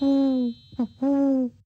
Mm-hmm.